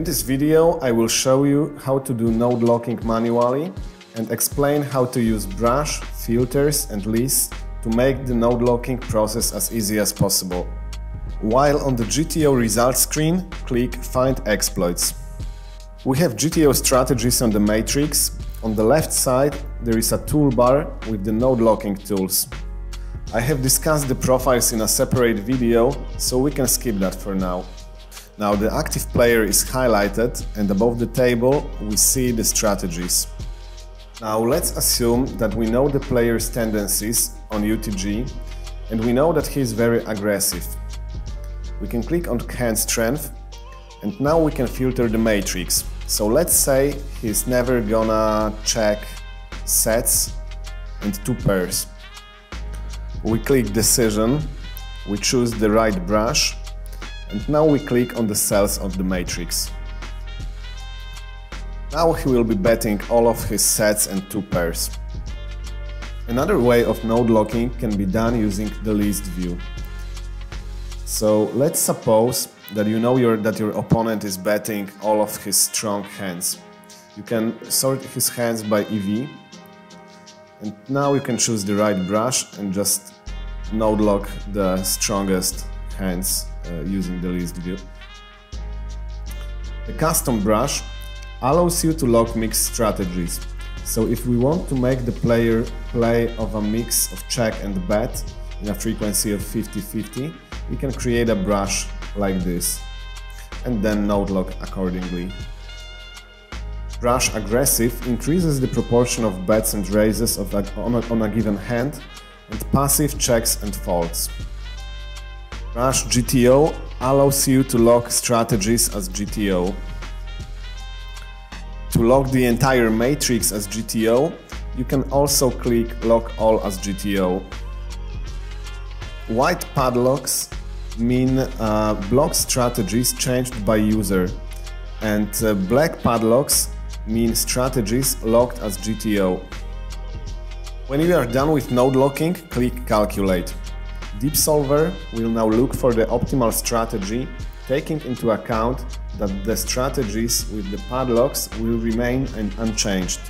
In this video I will show you how to do node locking manually and explain how to use brush, filters and lists to make the node locking process as easy as possible. While on the GTO results screen, click Find Exploits. We have GTO strategies on the matrix. On the left side there is a toolbar with the node locking tools. I have discussed the profiles in a separate video, so we can skip that for now. Now the active player is highlighted and above the table we see the strategies. Now let's assume that we know the player's tendencies on UTG and we know that he is very aggressive. We can click on hand strength and now we can filter the matrix. So let's say he's never gonna check sets and two pairs. We click decision, we choose the right brush and now we click on the cells of the matrix. Now he will be betting all of his sets and two pairs. Another way of node locking can be done using the list view. So let's suppose that you know your, that your opponent is betting all of his strong hands. You can sort his hands by EV and now you can choose the right brush and just node lock the strongest hands uh, using the list view. The custom brush allows you to lock mix strategies. So if we want to make the player play of a mix of check and bet in a frequency of 50-50, we can create a brush like this and then node lock accordingly. Brush aggressive increases the proportion of bets and raises of a, on, a, on a given hand and passive checks and folds. Brush GTO allows you to lock strategies as GTO. To lock the entire matrix as GTO, you can also click Lock All as GTO. White padlocks mean uh, block strategies changed by user, and uh, black padlocks mean strategies locked as GTO. When you are done with node locking, click Calculate. Deepsolver will now look for the optimal strategy, taking into account that the strategies with the padlocks will remain unchanged.